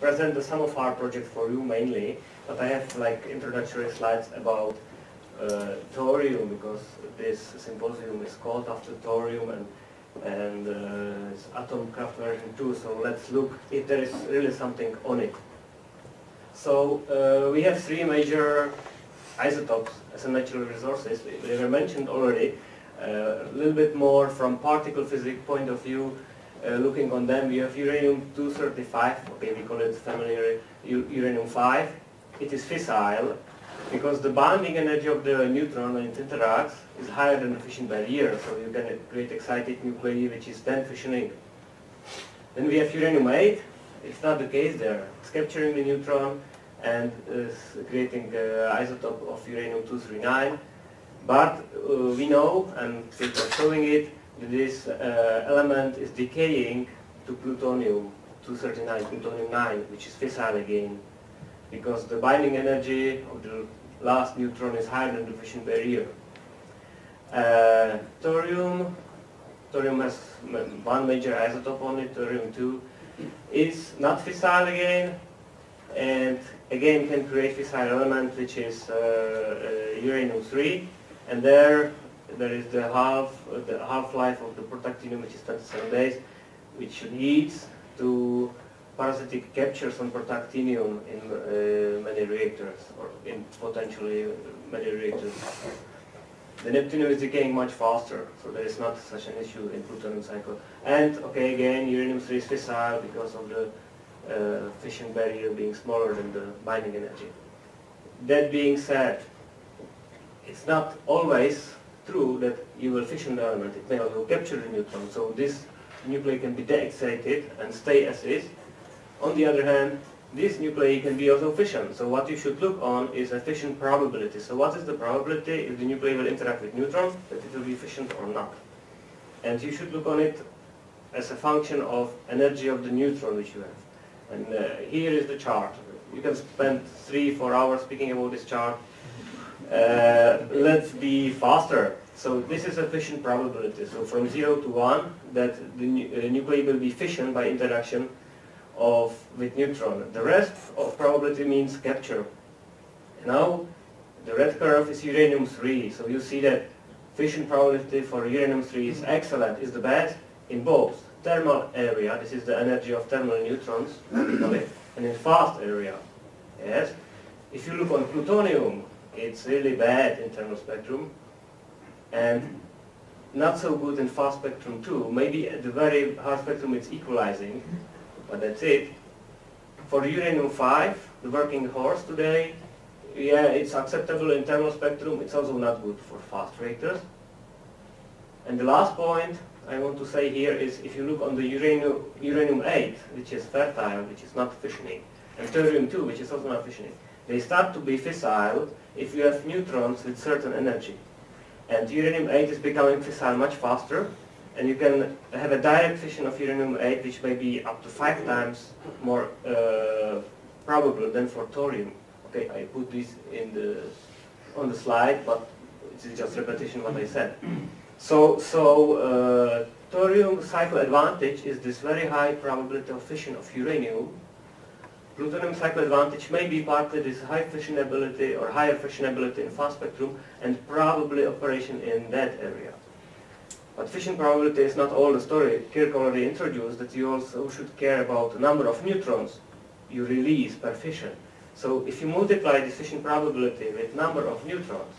present the SAMOFAR project for you mainly, but I have like introductory slides about uh, thorium because this symposium is called after thorium and and uh, it's Atomkraft version 2, so let's look if there is really something on it. So uh, we have three major isotopes as a natural resources. They were mentioned already. Uh, a little bit more from particle physics point of view, uh, looking on them, we have uranium-235, okay, we call it familiar uranium-5. It is fissile because the binding energy of the neutron when it interacts is higher than the fission barrier, so you can create excited nuclei which is then fissioning. Then we have uranium-8. It's not the case there. It's capturing the neutron and is creating an isotope of uranium-239. But uh, we know, and people are showing it, this uh, element is decaying to plutonium-239, plutonium-9, which is fissile again, because the binding energy of the last neutron is higher than the fission barrier. Uh, thorium, thorium has one major isotope on it, thorium-2, is not fissile again, and again can create fissile element which is uh, uh, uranium-3, and there there is the half the half-life of the protactinium which is 27 days, which leads to parasitic captures on protactinium in uh, many reactors or in potentially many reactors. The neptunium is decaying much faster, so there is not such an issue in plutonium cycle. And okay, again, uranium-3 is fissile because of the uh, fission barrier being smaller than the binding energy. That being said, it's not always true that you will fission the element. It may also capture the neutron. So this nuclei can be de-excited and stay as is. On the other hand, this nuclei can be also fission. So what you should look on is a fission probability. So what is the probability if the nuclei will interact with neutron, that it will be fissioned or not? And you should look on it as a function of energy of the neutron which you have. And uh, here is the chart. You can spend three, four hours speaking about this chart. Uh, let's be faster. So this is a fission probability. So from 0 to 1, that the uh, nuclei will be fission by interaction of with neutron. The rest of probability means capture. Now, the red curve is uranium-3. So you see that fission probability for uranium-3 is excellent, is the best in both thermal area, this is the energy of thermal neutrons, and in fast area. Yes. If you look on plutonium, it's really bad in thermal spectrum, and not so good in fast spectrum too. Maybe at the very hard spectrum it's equalizing, but that's it. For uranium-5, the working horse today, yeah, it's acceptable in thermal spectrum. It's also not good for fast reactors. And the last point I want to say here is if you look on the uranium, uranium-8, which is fertile, which is not fissioning, and thorium-2, which is also not fissioning, they start to be fissile if you have neutrons with certain energy. And uranium-8 is becoming fissile much faster, and you can have a direct fission of uranium-8 which may be up to five times more uh, probable than for thorium. Okay, I put this in the on the slide, but it's just repetition what I said. So, so uh, thorium cycle advantage is this very high probability of fission of uranium. Plutonium cycle advantage may be partly this high fissionability or higher fissionability in fast spectrum and probably operation in that area. But fission probability is not all the story. Kirk already introduced that you also should care about the number of neutrons you release per fission. So if you multiply this fission probability with number of neutrons,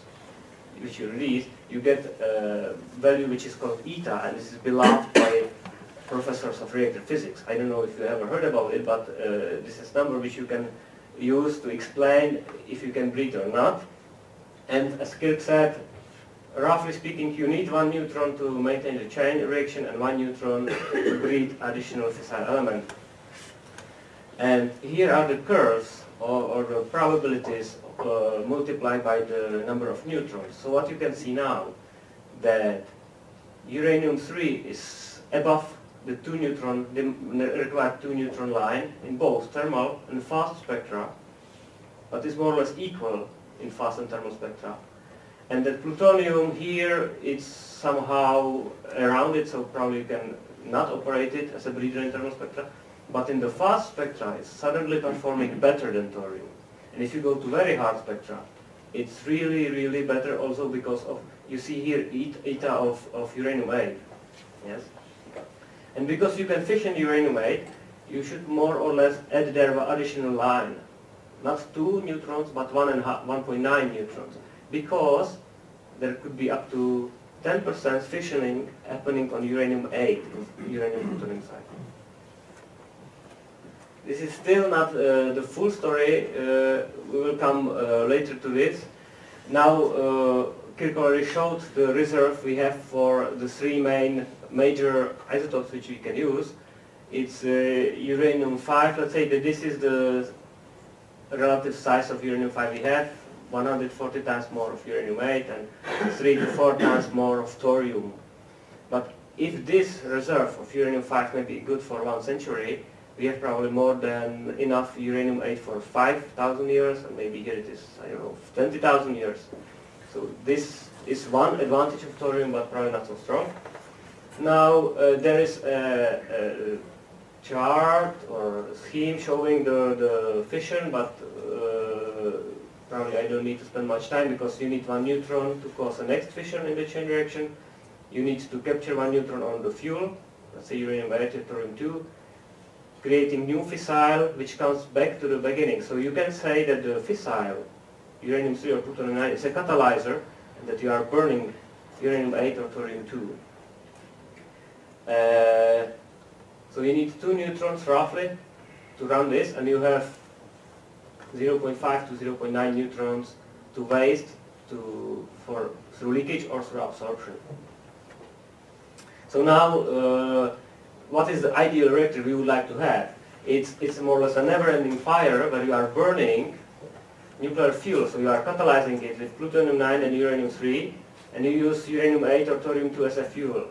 which you release, you get a value which is called eta, and this is beloved professors of reactor physics. I don't know if you ever heard about it, but uh, this is number which you can use to explain if you can breed or not. And as Kirk said, roughly speaking, you need one neutron to maintain the chain reaction and one neutron to breed additional fissile element. And here are the curves or, or the probabilities uh, multiplied by the number of neutrons. So what you can see now, that uranium-3 is above the two neutron, the required two neutron line in both thermal and fast spectra, but is more or less equal in fast and thermal spectra. And that plutonium here is somehow around it, so probably you can not operate it as a breeder in thermal spectra. but in the fast spectra it's suddenly performing better than thorium. And if you go to very hard spectra, it's really, really better also because of, you see here eta of, of uranium-8, yes? And because you can fission uranium-8, you should more or less add there an additional line. Not two neutrons, but one and 1.9 neutrons. Because there could be up to 10% fissioning happening on uranium-8, uranium-plutonium cycle. This is still not uh, the full story. Uh, we will come uh, later to this. Now, uh, Kirk already showed the reserve we have for the three main major isotopes which we can use. It's uh, uranium-5. Let's say that this is the relative size of uranium-5 we have. 140 times more of uranium-8 and 3 to 4 times more of thorium. But if this reserve of uranium-5 may be good for one century, we have probably more than enough uranium-8 for 5,000 years, and maybe here it is, I don't know, 20,000 years. So this is one advantage of thorium, but probably not so strong. Now, uh, there is a, a, chart or scheme showing the, the fission, but uh, probably I don't need to spend much time because you need one neutron to cause the next fission in the chain reaction. You need to capture one neutron on the fuel, let's say uranium-8 thorium-2, creating new fissile which comes back to the beginning. So you can say that the fissile, uranium-3 or plutonium-9, is a catalyzer and that you are burning uranium-8 or thorium-2. Uh, so you need two neutrons roughly to run this and you have 0.5 to 0.9 neutrons to waste to, for, through leakage or through absorption. So now uh, what is the ideal reactor we would like to have? It's, it's more or less a never-ending fire where you are burning nuclear fuel. So you are catalyzing it with plutonium-9 and uranium-3, and you use uranium-8 or thorium-2 as a fuel.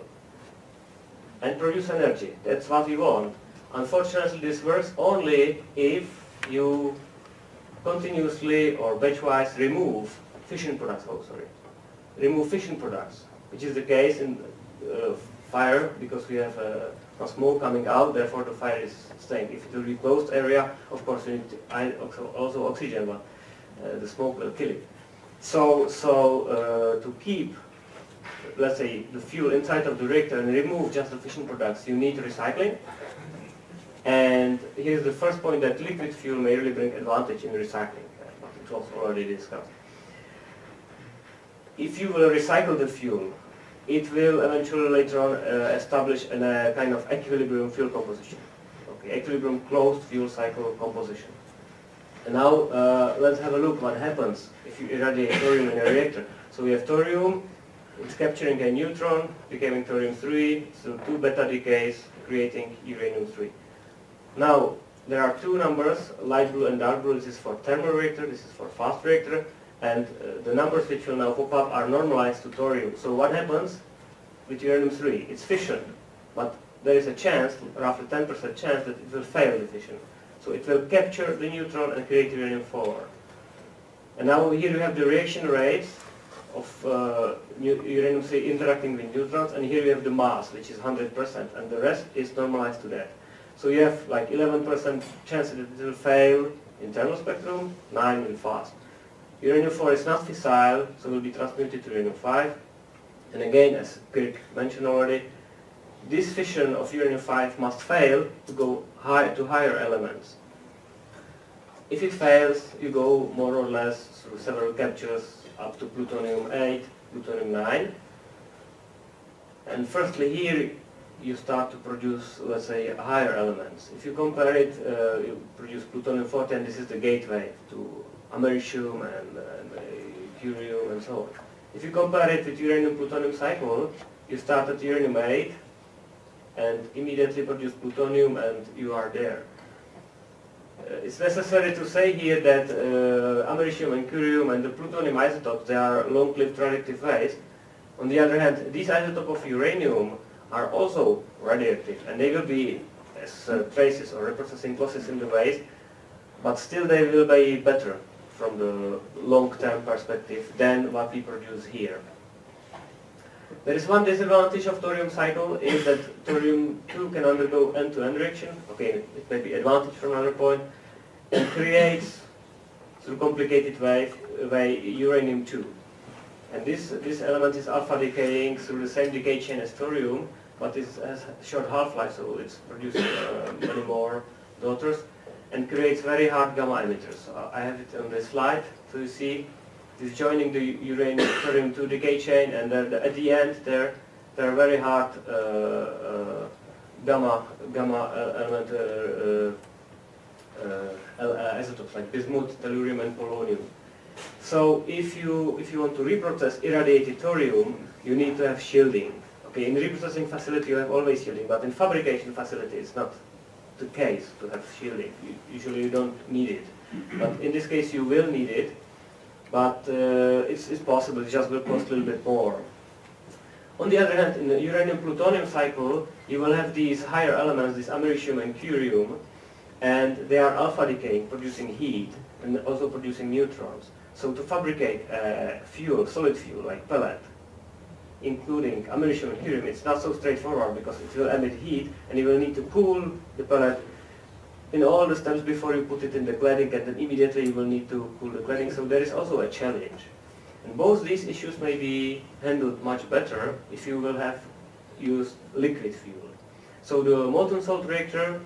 And produce energy. That's what we want. Unfortunately, this works only if you continuously or batch-wise remove fission products. Oh, sorry. Remove fission products, which is the case in uh, fire because we have a smoke coming out, therefore the fire is staying. If it will be closed area, of course you need also oxygen, but uh, the smoke will kill it. So, so uh, to keep, let's say, the fuel inside of the reactor and remove just the fission products, you need recycling. And here's the first point that liquid fuel may really bring advantage in recycling, it was already discussed. If you will recycle the fuel, it will eventually later on uh, establish a uh, kind of equilibrium fuel composition. Okay, equilibrium closed fuel cycle composition. And now uh, let's have a look what happens if you irradiate thorium in a reactor. So we have thorium, it's capturing a neutron, becoming thorium-3 through two beta decays, creating uranium-3. Now, there are two numbers, light blue and dark blue. This is for thermal reactor, this is for fast reactor and uh, the numbers which will now pop up are normalized to thorium. So what happens with uranium-3? It's fission, but there is a chance, roughly 10% chance, that it will fail the fission. So it will capture the neutron and create uranium-4. And now here you have the reaction rates of uh, uranium-3 interacting with neutrons, and here you have the mass, which is 100%, and the rest is normalized to that. So you have like 11% chance that it will fail in thermal spectrum, 9 in fast. Uranium-4 is not fissile, so will be transmuted to uranium-5. And again, as Kirk mentioned already, this fission of uranium-5 must fail to go high, to higher elements. If it fails, you go more or less through several captures up to plutonium-8, plutonium-9. And firstly here you start to produce, let's say, higher elements. If you compare it, uh, you produce plutonium-40 and this is the gateway to americium and, and uh, curium and so on. If you compare it with uranium-plutonium cycle, you start at uranium-8 and immediately produce plutonium and you are there. Uh, it's necessary to say here that uh, americium and curium and the plutonium isotopes, they are long-lived radioactive waste. On the other hand, these isotopes of uranium are also radioactive and they will be as uh, traces or reprocessing losses in the waste, but still they will be better from the long-term perspective than what we produce here. There is one disadvantage of thorium cycle is that thorium-2 can undergo n-2n reaction. Okay, it may be advantage from another point. point, and creates, through complicated way, way uranium-2. And this, this element is alpha decaying through the same decay chain as thorium, but it has short half-life, so it's producing uh, many more daughters, and creates very hard gamma emitters. Uh, I have it on the slide, so you see is joining the uranium to decay chain, and at the end there there are very hard uh, uh, gamma gamma element uh, isotopes like bismuth, thallium, and polonium. So if you if you want to reprocess irradiated thorium, you need to have shielding. Okay, in reprocessing facility you have always shielding, but in fabrication facility it's not the case to have shielding. You, usually you don't need it, but in this case you will need it but uh, it's, it's possible, it just will cost a little bit more. On the other hand, in the uranium-plutonium cycle, you will have these higher elements, this americium and curium, and they are alpha decaying, producing heat, and also producing neutrons. So to fabricate uh, fuel, solid fuel, like pellet, including americium and curium, it's not so straightforward because it will emit heat, and you will need to cool the pellet in all the steps before you put it in the cladding and then immediately you will need to cool the cladding. So there is also a challenge. And both these issues may be handled much better if you will have used liquid fuel. So the molten salt reactor,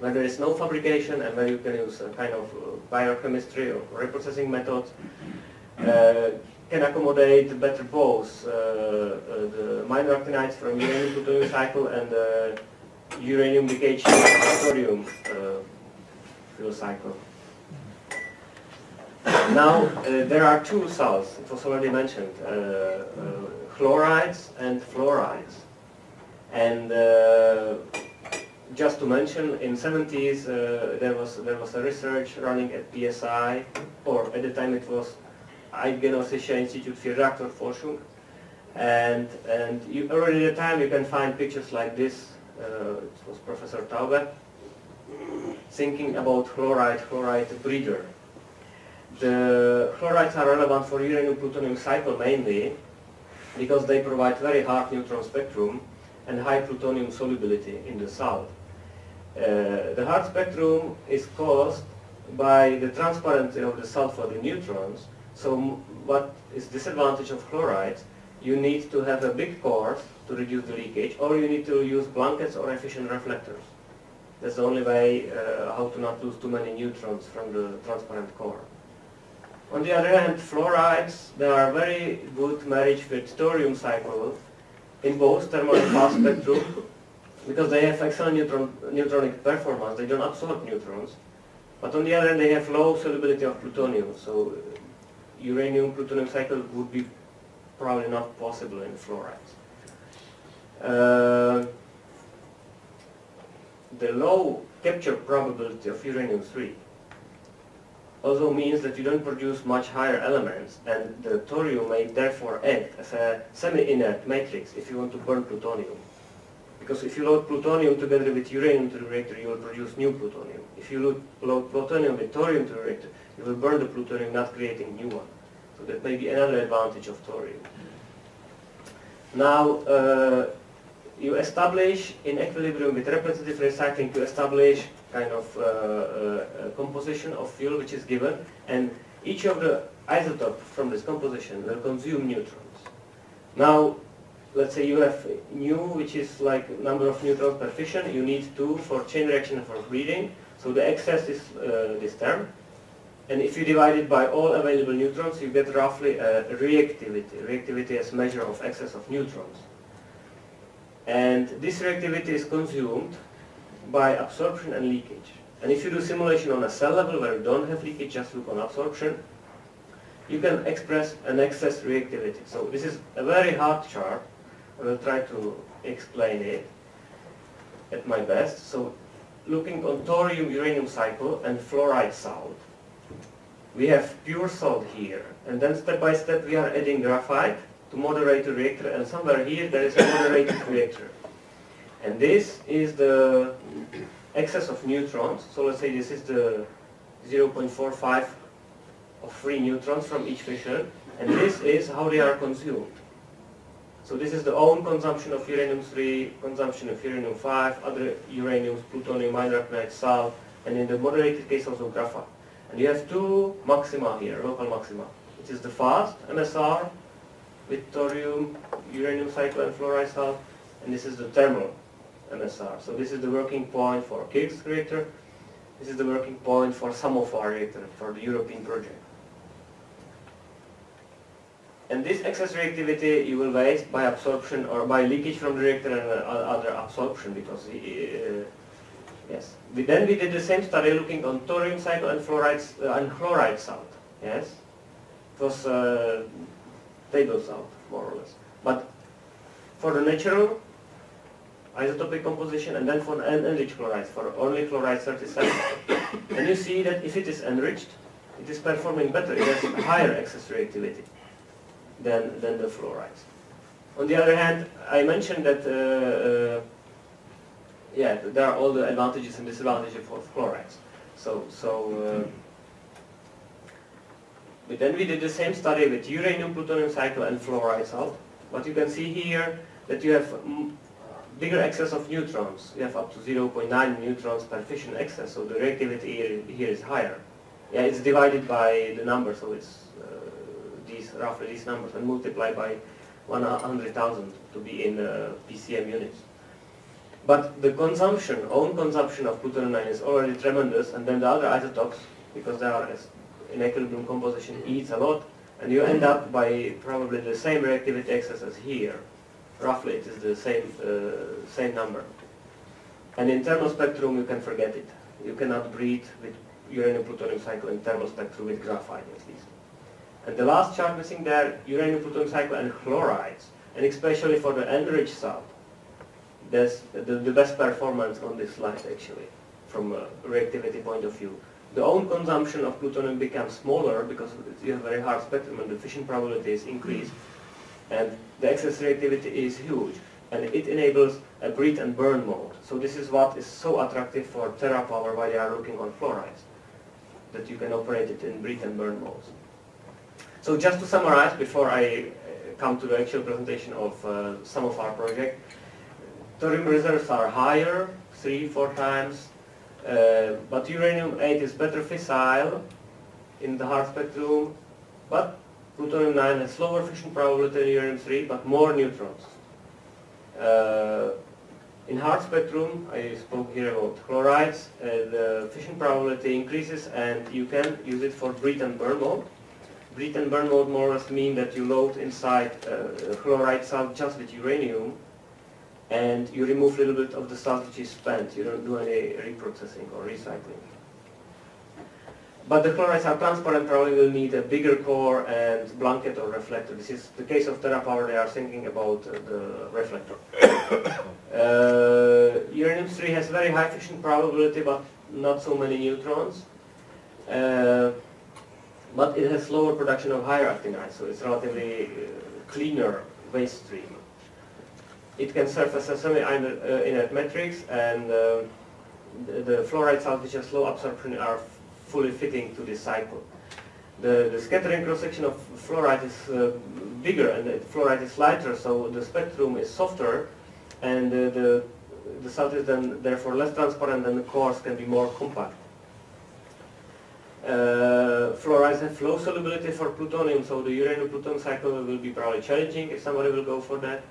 where there is no fabrication and where you can use a kind of uh, pyrochemistry or reprocessing methods, uh, can accommodate better both uh, uh, the minor actinides from uranium plutonium cycle and uh, uranium decay thorium uh, fuel cycle. Now, uh, there are two salts, it was already mentioned, uh, uh chlorides and fluorides. And uh, just to mention, in 70s uh, there was there was a research running at PSI, or at the time it was Eidgenössische Institut für Reaktorforschung, and and you, already at the time you can find pictures like this it was Professor Taube, thinking about chloride, chloride breeder. The chlorides are relevant for uranium-plutonium cycle mainly because they provide very hard neutron spectrum and high plutonium solubility in the salt. Uh, the hard spectrum is caused by the transparency of the salt for the neutrons. So what is disadvantage of chlorides? You need to have a big core to reduce the leakage, or you need to use blankets or efficient reflectors. That's the only way uh, how to not lose too many neutrons from the transparent core. On the other hand, fluorides, they are very good marriage with thorium cycle in both thermal and fast spectrum because they have excellent neutron, neutronic performance. They don't absorb neutrons. But on the other hand, they have low solubility of plutonium. So uranium-plutonium cycle would be probably not possible in fluorides. Uh, the low capture probability of uranium-3 also means that you don't produce much higher elements and the thorium may therefore act as a semi-inert matrix if you want to burn plutonium. Because if you load plutonium together with uranium to the reactor, you will produce new plutonium. If you load, load plutonium with thorium to the reactor, you will burn the plutonium, not creating new one. So that may be another advantage of thorium. Now, uh, you establish in equilibrium with repetitive recycling, you establish kind of uh, uh, composition of fuel which is given, and each of the isotope from this composition will consume neutrons. Now, let's say you have nu, which is like number of neutrons per fission, you need two for chain reaction for breeding, so the excess is uh, this term. And if you divide it by all available neutrons, you get roughly a reactivity. Reactivity as measure of excess of neutrons. And this reactivity is consumed by absorption and leakage. And if you do simulation on a cell level where you don't have leakage, just look on absorption, you can express an excess reactivity. So this is a very hard chart. I will try to explain it at my best. So looking on thorium-uranium cycle and fluoride salt, we have pure salt here. And then step by step we are adding graphite to moderate the reactor and somewhere here there is a moderated reactor. And this is the excess of neutrons. So let's say this is the 0.45 of free neutrons from each fission and this is how they are consumed. So this is the own consumption of uranium-3, consumption of uranium-5, other uranium, plutonium, minor salt, and in the moderated case also graphite. And you have two maxima here, local maxima. which is the fast MSR with thorium, uranium cycle and fluoride salt, and this is the thermal MSR. So this is the working point for Kirk's reactor. This is the working point for SAMOFAR reactor, for the European project. And this excess reactivity you will waste by absorption or by leakage from the reactor and uh, other absorption because uh, yes. We, then we did the same study looking on thorium cycle and fluoride uh, and chloride salt. Yes, it was uh, table salt more or less. But for the natural isotopic composition and then for an enriched chlorides for only chloride 37. and you see that if it is enriched, it is performing better. It has higher excess reactivity than, than the fluorides. On the other hand, I mentioned that uh, uh, yeah, there are all the advantages and disadvantages of chlorides. So, so uh, but then we did the same study with uranium plutonium cycle and fluoride salt. But you can see here that you have bigger excess of neutrons. You have up to 0.9 neutrons per fission excess, so the reactivity here, is higher. Yeah, it's divided by the number, so it's these roughly these numbers and multiply by 100,000 to be in uh, PCM units. But the consumption, own consumption of plutonium is already tremendous, and then the other isotopes, because they are in equilibrium composition, eats a lot, and you end up by probably the same reactivity excess as here. Roughly, it is the same uh, same number. And in thermal spectrum, you can forget it. You cannot breed with uranium-plutonium cycle in thermal spectrum with graphite, at least. And the last chart missing there, uranium plutonium cycle and chlorides, and especially for the enriched salt. That's the, the best performance on this slide actually, from a reactivity point of view. The own consumption of plutonium becomes smaller because you have a very hard spectrum and the fission probability is increased. And the excess reactivity is huge. And it enables a breed and burn mode. So this is what is so attractive for TerraPower while they are looking on fluorides. That you can operate it in breed and burn modes. So just to summarize before I uh, come to the actual presentation of uh, SAMOFAR project, thorium reserves are higher, three, four times, uh, but uranium-8 is better fissile in the hard spectrum, but plutonium-9 has lower fission probability than uranium-3, but more neutrons. Uh, in hard spectrum, I spoke here about chlorides, uh, the fission probability increases and you can use it for breed and burn mode. Breed and burn mode more or less mean that you load inside uh, chloride salt just with uranium and you remove a little bit of the salt which is spent. You don't do any reprocessing or recycling. But the chlorides are transparent, probably will need a bigger core and blanket or reflector. This is the case of TerraPower, they are thinking about uh, the reflector. uh, Uranium-3 has very high fission probability, but not so many neutrons. Uh, but it has slower production of higher actinides, so it's relatively uh, cleaner waste stream. It can serve as a semi-inert uh, matrix, and uh, the, the fluoride salts which have slow absorption are fully fitting to this cycle. The, the scattering cross-section of fluoride is uh, bigger and the fluoride is lighter, so the spectrum is softer, and uh, the, the salt is then therefore less transparent and the cores can be more compact. Uh, fluorides have low solubility for plutonium, so the uranium-plutonium cycle will be probably challenging if somebody will go for that.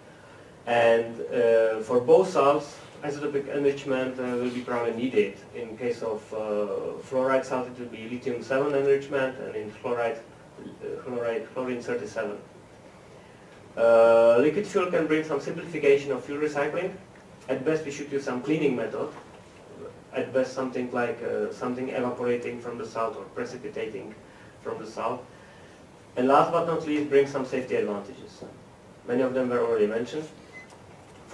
And uh, for both salts, isotopic enrichment uh, will be probably needed. In case of uh, fluoride salt, it will be lithium-7 enrichment, and in fluoride, uh, chloride, chlorine-37. Uh, liquid fuel can bring some simplification of fuel recycling. At best, we should use some cleaning method at best something like uh, something evaporating from the salt or precipitating from the salt. And last but not least, bring some safety advantages. Many of them were already mentioned.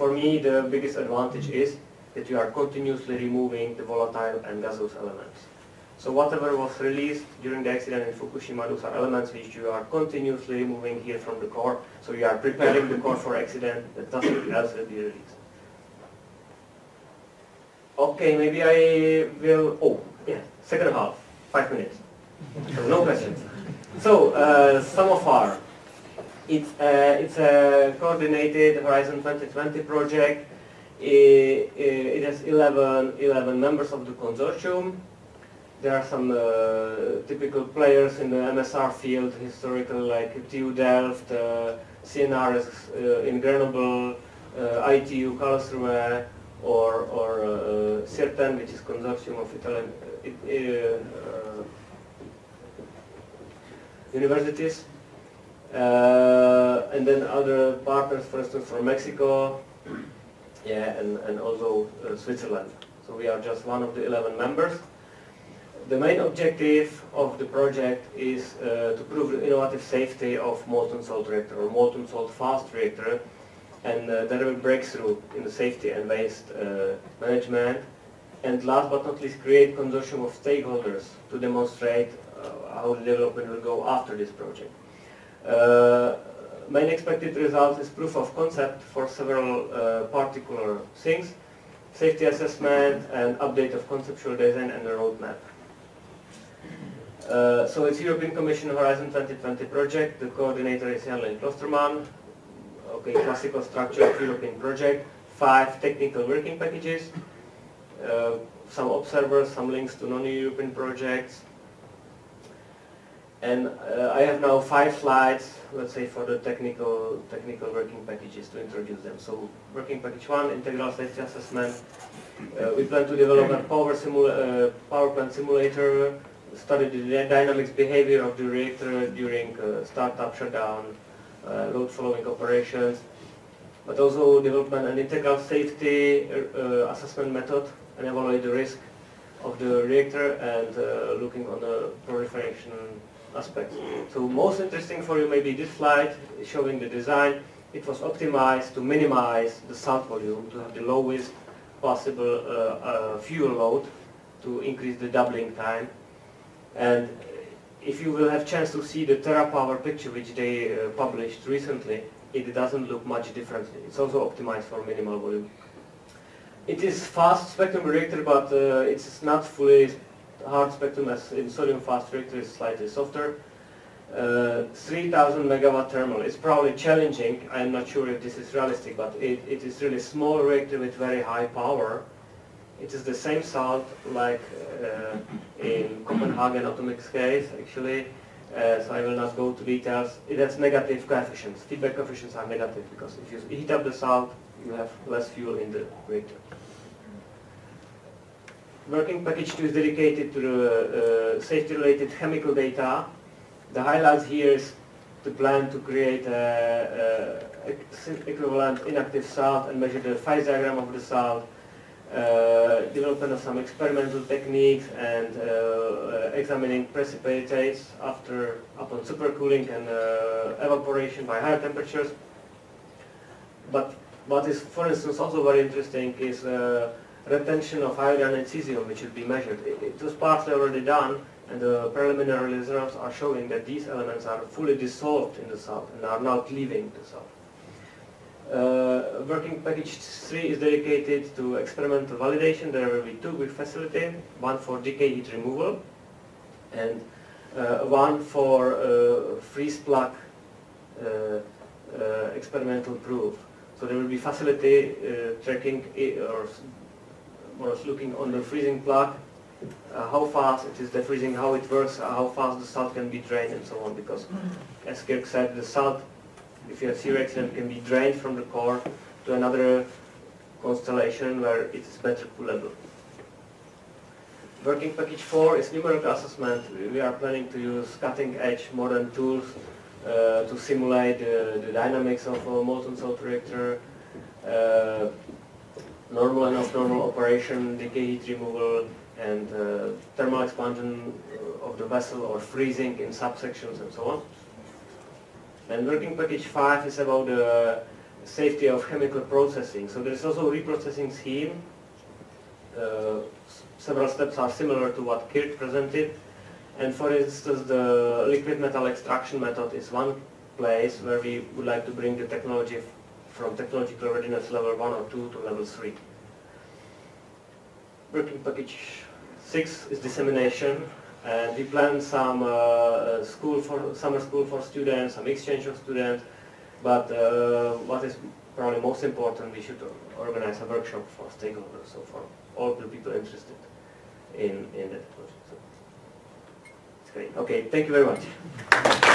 For me, the biggest advantage is that you are continuously removing the volatile and gaseous elements. So whatever was released during the accident in Fukushima, those are elements which you are continuously removing here from the core. So you are preparing the core for accident that nothing else will be released. Okay, maybe I will, oh, yeah, second half, five minutes. So no questions. So, uh, SAMOFAR. It's, uh, it's a coordinated Horizon 2020 project. It, it has 11, 11 members of the consortium. There are some uh, typical players in the MSR field, historical like TU Delft, uh, CNRS uh, in Grenoble, uh, ITU Karlsruhe, or, or uh, CIRTEN, which is consortium of Italian uh, universities. Uh, and then other partners, for instance, from Mexico, yeah, and, and also uh, Switzerland. So we are just one of the 11 members. The main objective of the project is uh, to prove the innovative safety of molten salt reactor or molten salt fast reactor and uh, there will breakthrough in the safety and waste uh, management. And last but not least, create consortium of stakeholders to demonstrate uh, how the development will go after this project. Uh, main expected result is proof of concept for several uh, particular things, safety assessment and update of conceptual design and the roadmap. Uh, so it's European Commission Horizon 2020 project. The coordinator is Jan Kloosterman. Okay, classical structure of European project. Five technical working packages. Uh, some observers, some links to non-European projects, and uh, I have now five slides, let's say, for the technical technical working packages to introduce them. So working package one, integral safety assessment. Uh, we plan to develop a power, uh, power plant simulator, study the dynamics behavior of the reactor during uh, startup, shutdown, uh, load following operations, but also development an integral safety uh, assessment method and evaluate the risk of the reactor and looking on the proliferation aspects. So most interesting for you may be this slide showing the design. It was optimized to minimize the sound volume, to have the lowest possible uh, uh, fuel load, to increase the doubling time. And if you will have chance to see the TerraPower picture which they uh, published recently, it doesn't look much different. It's also optimized for minimal volume. It is fast spectrum reactor, but uh, it's not fully hard spectrum as in sodium fast reactor is slightly softer. Uh, 3000 megawatt thermal is probably challenging. I'm not sure if this is realistic, but it, it is really small reactor with very high power. It is the same salt like uh, in Copenhagen atomic case actually. Uh, so I will not go to details. It has negative coefficients. Feedback coefficients are negative because if you heat up the salt, you have less fuel in the reactor working package 2 is dedicated to the uh, safety-related chemical data. The highlights here is the plan to create a, a equivalent inactive salt and measure the phase diagram of the salt, uh, development of some experimental techniques and uh, uh examining precipitates after upon supercooling and uh, evaporation by higher temperatures. But what is, for instance, also very interesting is uh, retention of iodine and cesium, which will be measured. It, it, was partly already done, and the preliminary results are showing that these elements are fully dissolved in the salt and are not leaving the salt. Uh, working package 3 is dedicated to experimental validation. There will be two big facilities, one for decay heat removal and uh, one for uh, freeze plug uh, uh, experimental proof. So there will be facility uh, tracking or was looking on the freezing plug, uh, how fast it is defreezing, how it works, uh, how fast the salt can be drained and so on. Because, as Kirk said, the salt, if you have zero accident, can be drained from the core to another constellation where it is better coolable. Working package 4 is numerical assessment. We are planning to use cutting-edge modern tools uh, to simulate the, the, dynamics of a molten salt reactor, uh, normal and off-normal operation, decay heat removal, and uh, thermal expansion of the vessel or freezing in subsections and so on. And working package 5 is about the safety of chemical processing. So there is also reprocessing scheme. Uh, several steps are similar to what Kirk presented. And for instance, the liquid metal extraction method is one place where we would like to bring the technology from technological readiness level 1 or 2 to level 3. Working package 6 is dissemination. And we plan some uh, school for summer school for students, some exchange of students. But uh, what is probably most important, we should organize a workshop for stakeholders, so for all the people interested in, in that project. So it's great. Okay, thank you very much.